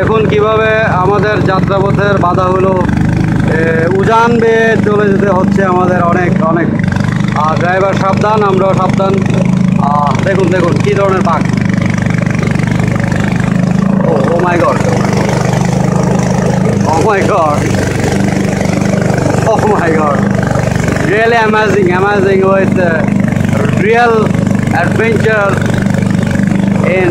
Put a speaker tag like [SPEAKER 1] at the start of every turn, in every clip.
[SPEAKER 1] দেখুন কীভাবে আমাদের যাত্রাপথের বাধা হলো। উজান বেয়ে চলে যেতে হচ্ছে আমাদের অনেক অনেক। আর ড্রাইভার সাবধান আমরাও সাবধান। দেখুন দেখুন কী ধরনের বাঘ। ও my god. Oh my god. Oh my god. Really amazing amazing with uh, real adventure in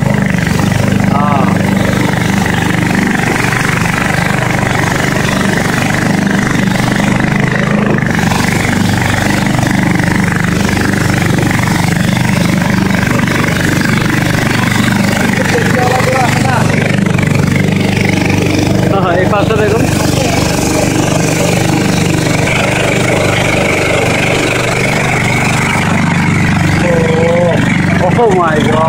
[SPEAKER 1] ah হ্যাঁ, এই পাশে দেখুন ও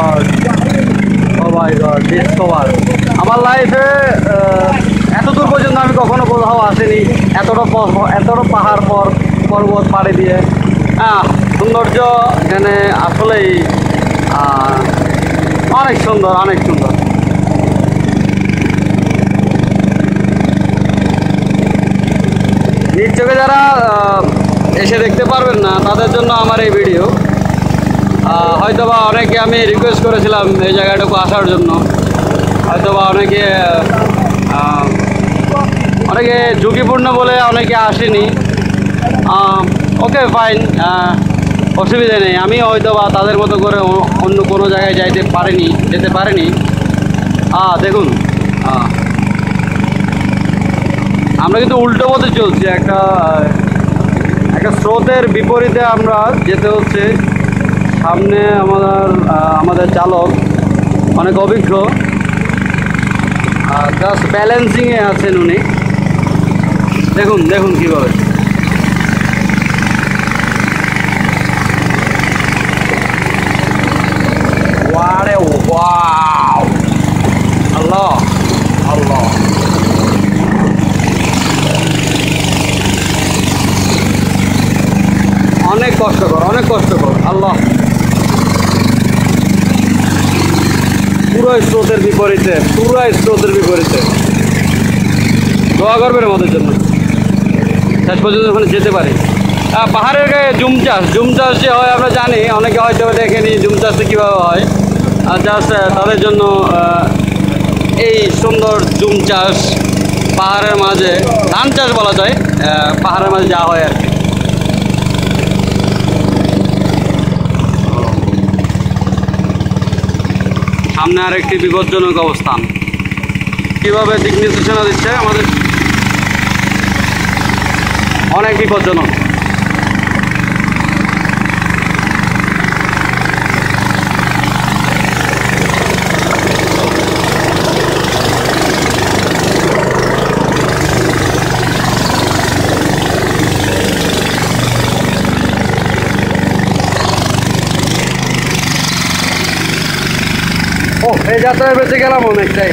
[SPEAKER 1] ডিসকভার আমার লাইফে এত দূর পর্যন্ত আমি কখনো কোথাও আসিনি। এতটা এতটা পাহাড় পর, পর্বত পাড়ি দিয়ে। হ্যাঁ সৌন্দর্য এখানে আসলেই অনেক সুন্দর অনেক সুন্দর। নিজ যারা এসে দেখতে পারবেন না, তাদের জন্য আমার এই ভিডিও হয়তোবা অনেকে আমি রিকোয়েস্ট করেছিলাম এই জায়গাটুকু আসার জন্য। হয়তোবা অনেকে অনেকে ঝুঁকিপূর্ণ বলে অনেকে আসেনি। ওকে ফাইন অসুবিধা নেই। আমি হয়তোবা তাদের মতো করে অন্য কোনো জায়গায় যাইতে পারিনি, যেতে পারিনি। দেখুন আমরা কিন্তু উল্টো পথে চলছি। একটা একটা স্রোতের বিপরীতে আমরা যেতে হচ্ছে। সামনে আমাদের আমাদের চালক অনেক অভিজ্ঞ। জাস্ট ব্যালেন্সিংয়ে আছেন উনি। দেখুন দেখুন কীভাবে। ওয়ারে, ওয়াও! আল্লাহ আল্লাহ। অনেক কষ্টকর অনেক কষ্টকর আল্লাহ। পুরো স্রোতের বিপরীতে পুরো স্রোতের বিপরীতে। দোয়া করবেন আমাদের জন্য। শেষ পর্যন্ত ওখানে যেতে পারি। আহ, পাহাড়ের গায়ে জুম চাষ। জুম চাষ যে হয় আমরা জানি। অনেকে হয়তো দেখেনি জুম চাষটা কীভাবে হয়। আর চাষ তাদের জন্য এই সুন্দর জুম চাষ পাহাড়ের মাঝে ধান চাষ বলা যায় পাহাড়ের মাঝে যা হয় আর কি। সামনে আর একটি বিপজ্জনক অবস্থান। কীভাবে দিক নির্দেশনা দিচ্ছে আমাদের? অনেক বিপজ্জনক। এই যাত্রায় বেঁচে গেলাম অনেকটাই।